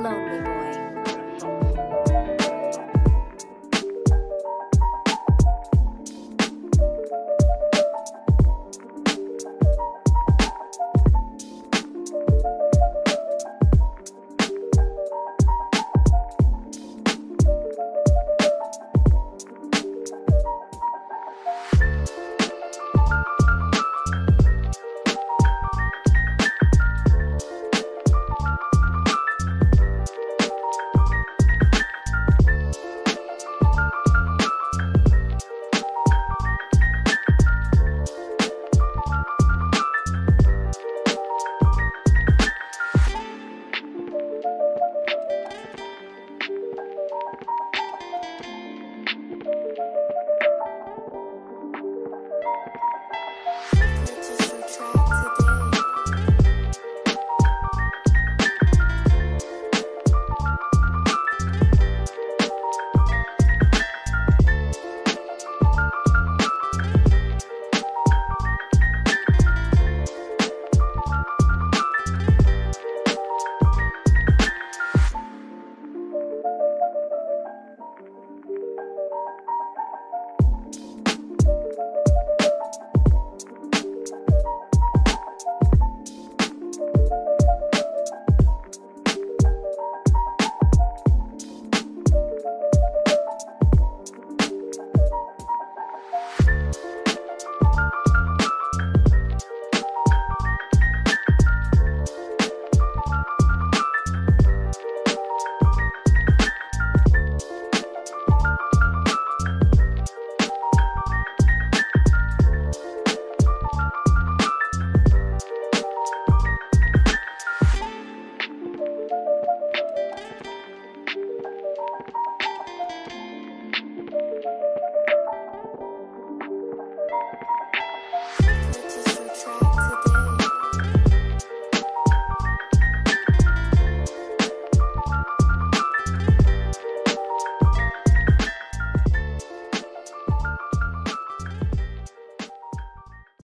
lonely.